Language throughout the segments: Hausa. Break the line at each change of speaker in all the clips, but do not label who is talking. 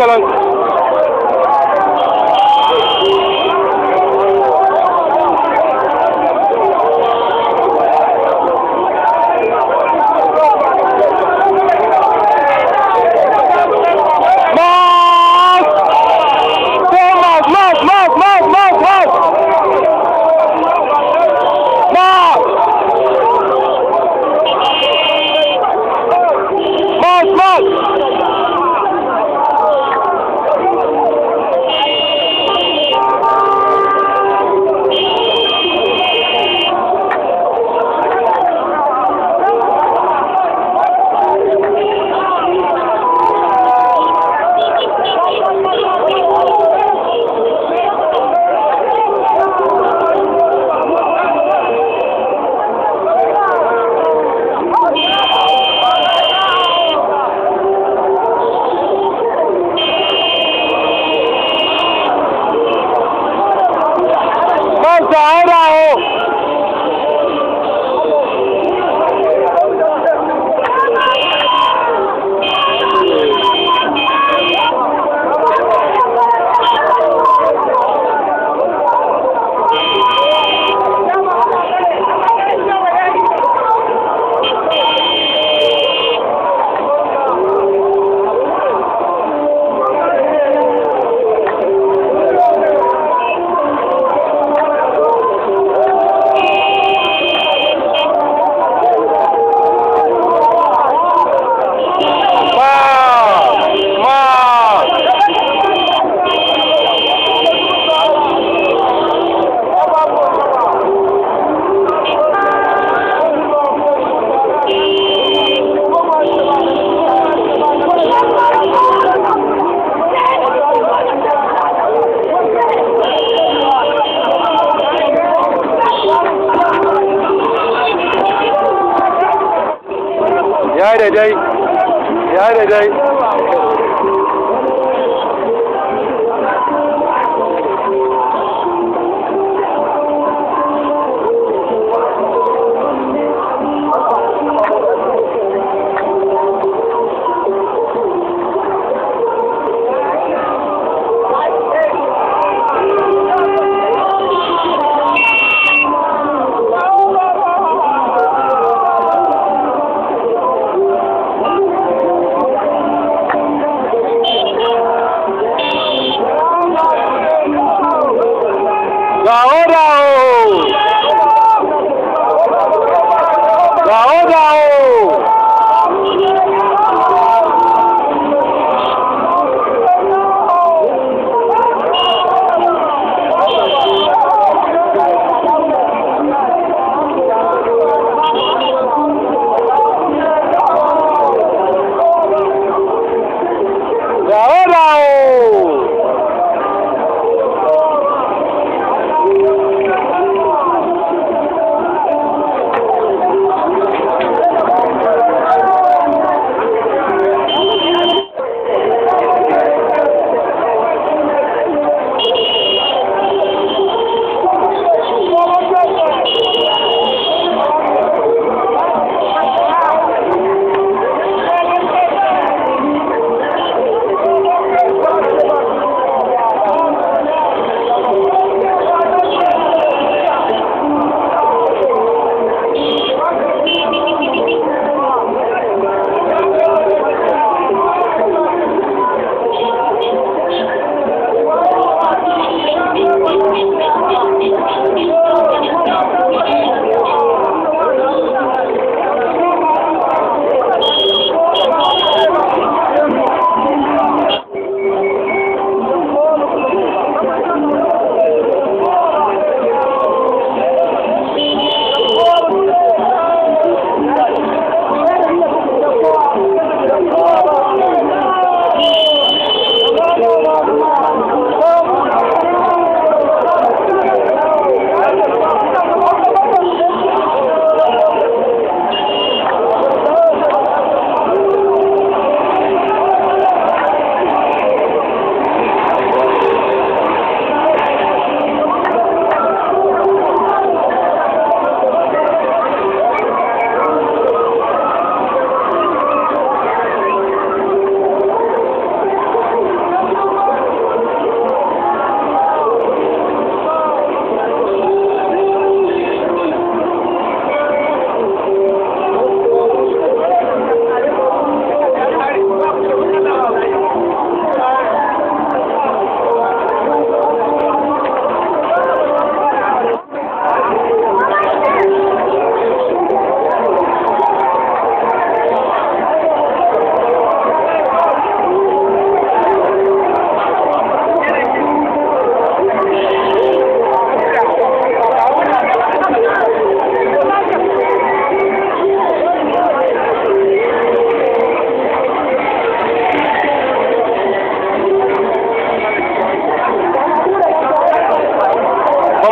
Buffalo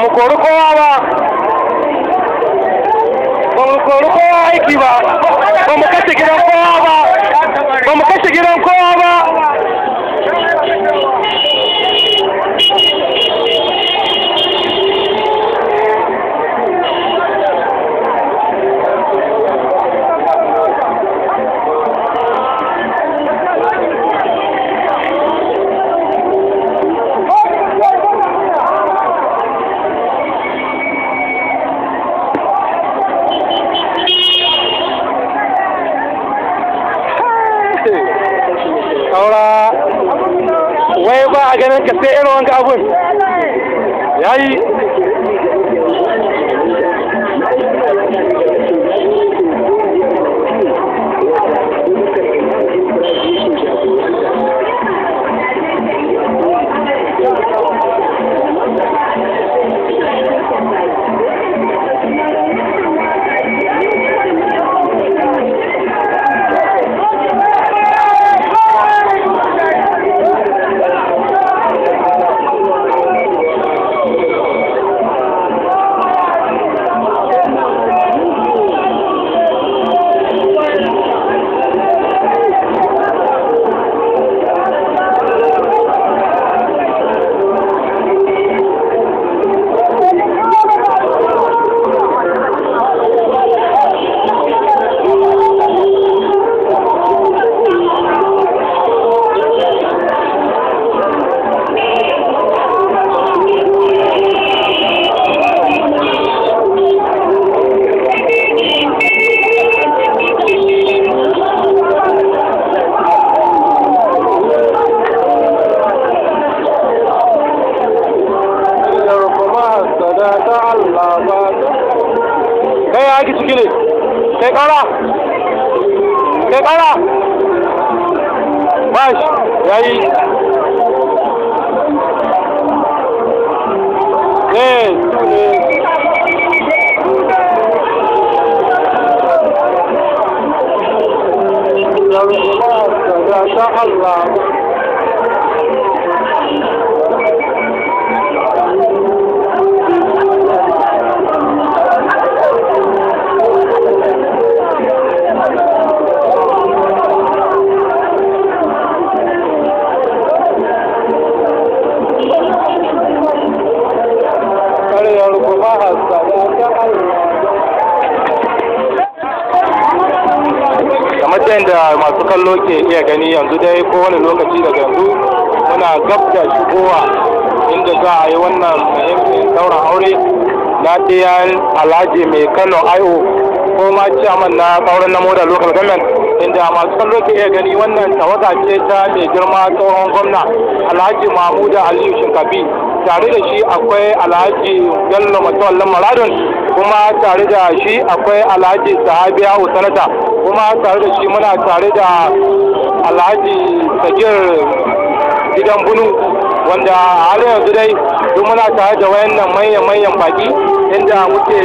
mu kori kowa ba. Ba mu kori kowa aiki ba. Ba mu kashe gidan kowa ba. Ba mu kashe gidan kowa ba. Saura. Wai ba a ganin ka sai irin wanga abun. Yayi. Kai ya ake ciki ne kai kara kai kara bash yayi eh Allah yadda masu kallo ke iya gani yanzu dai kowane lokaci daga yanzu muna gab da shigowa inda za a yi wannan muhimmin sauran aure na ɗayan alhaji mai kano ayo ko ma ciyaman na sauran na moda local government inda masu kallo ke iya gani wannan tawaga ce ta mai girma tsohon gwamna alhaji mahmuda aliyu shinkafi. Tare da shi akwai alhaji bello matawallan maradon kuma tare da shi akwai alhaji sahabiya sanata kuma tare da shi muna tare da alhaji sagir gidan bunu wanda har yanzu dai duk muna tare da wayannan manyan manyan baki inda muke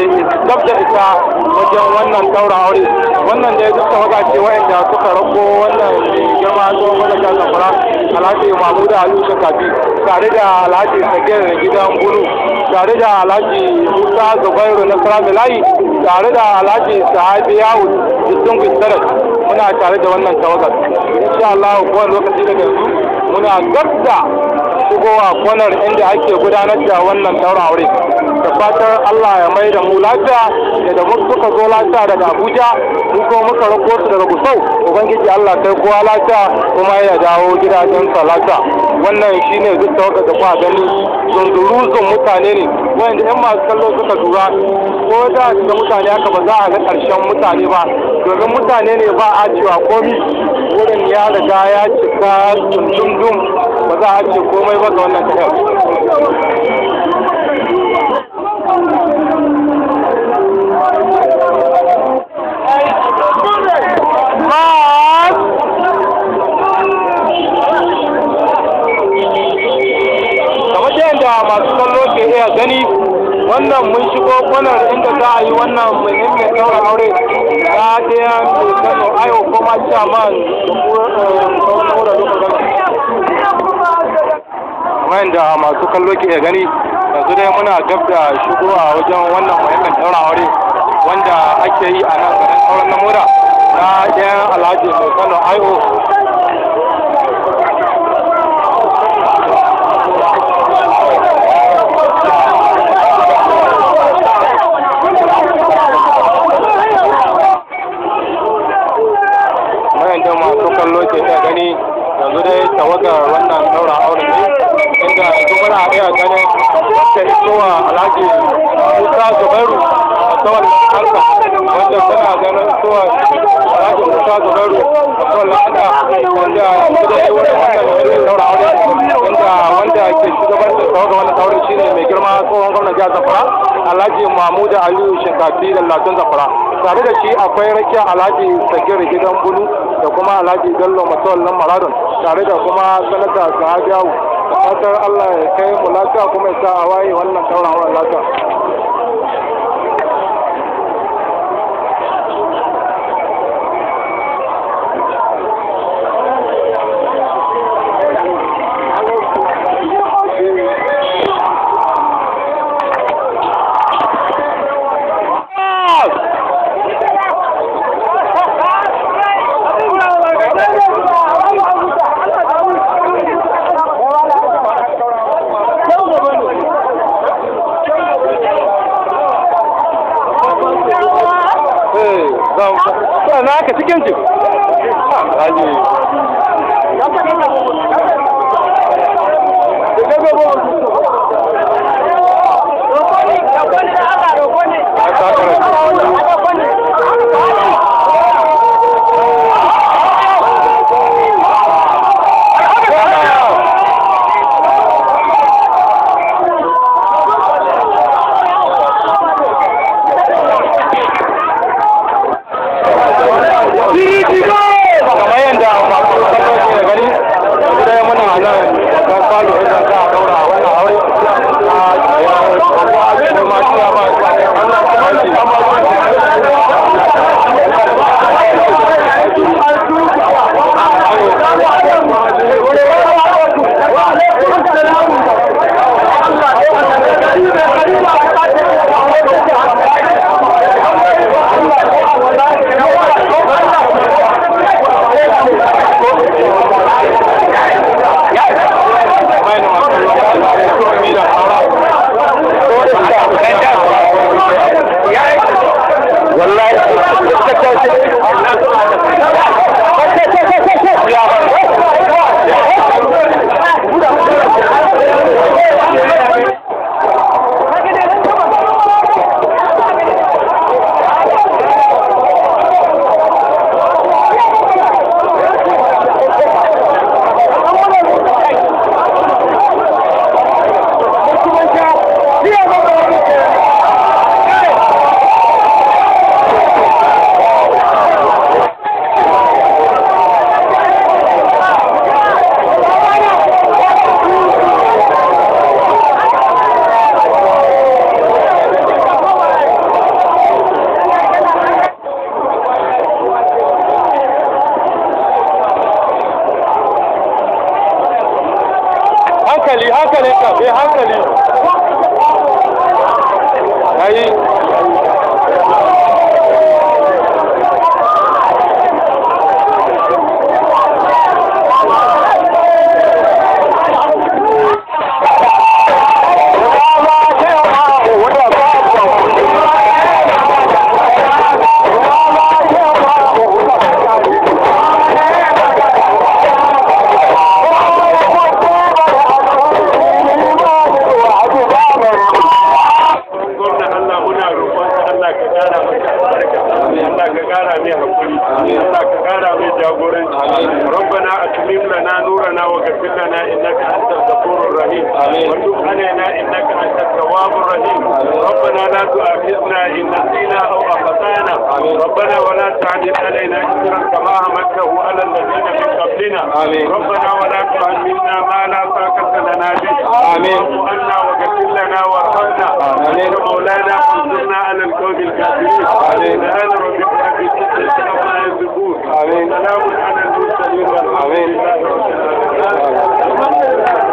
gab da isa wajen wannan taura aure. Wannan dai duk tawaga ce wayanda suka rako wannan girma tsohon ta zamfara alhaji mahmuda aliyu shakafi tare da alhaji sagir gidan bunu tare da alhaji musa zubairu na saramilayi tare da alhaji sahabi yawo distinguished senate muna tare da wannan tawagar. Insha Allah kowane lokaci daga yanzu muna gab da shigowa kwanar inda ake gudanar da wannan daura aure. Da fatar Allah ya mai da mu lafiya da mu suka zo lafiya daga Abuja mu ko muka rako su daga Gusau. Ubangiji Allah kai kowa lafiya kuma ya dawo gidajen sa lafiya. Wannan shine duk tawagar da kuka gani zunzuruzun mutane ne. Wanda yan masu kallo suka lura ko da ga mutane haka ba za a ga ƙarshen mutane ba. Domin mutane ne ba a cewa komi. Wurin ya riga ya cika dundum ba za a ce komai ba ga wannan tafiyar za a yi wannan muhimmin ɗaura aure ta ɗaya mai ayo kuma chairman da da masu kallo ke gani yanzu dai muna gab da shigowa wajen wannan muhimmin ɗaura aure wanda ake yi a nan garin sauran namura na ɗayan alhaji mai kano io da masu kallo ke iya gani. Yanzu dai tawagar wannan daura aure ne inda yanzu muna iya ganin wanda isowa alhaji musa zubairu a tsawon alfa wanda suna ganin isowa alhaji musa zubairu a tsawon alfa wanda yanzu dai wannan wani daura aure inda wanda ke shugabancin tawagar wannan daura shine mai girma tsohon gwamnan jihar zamfara alhaji mahmudu aliyu shinkafi da latun zamfara. Tare da shi akwai rakiya alhaji sagir gidan bulu da kuma alhaji bello matawallin maradon tare da kuma sanata sahabiyawu fatar allah ya kai mu lafiya kuma ya sa a waye wannan taurawar lafiya. Yayi
وتب علينا إنك أنت التواب الرحيم. ربنا لا تؤاخذنا إن نسينا أو أخطأنا. ربنا ولا تعجل علينا إسرا كما حملته على الذين من قبلنا. ربنا ولا تحملنا ما لا طاقة لنا به. واعف عنا واغفر لنا وارحمنا. أنت مولانا فانصرنا على القوم الكافرين. سبحان ربك رب العزة عما يصفون
آمين.
سلام على المرسلين. والحمد. لله رب العالمين.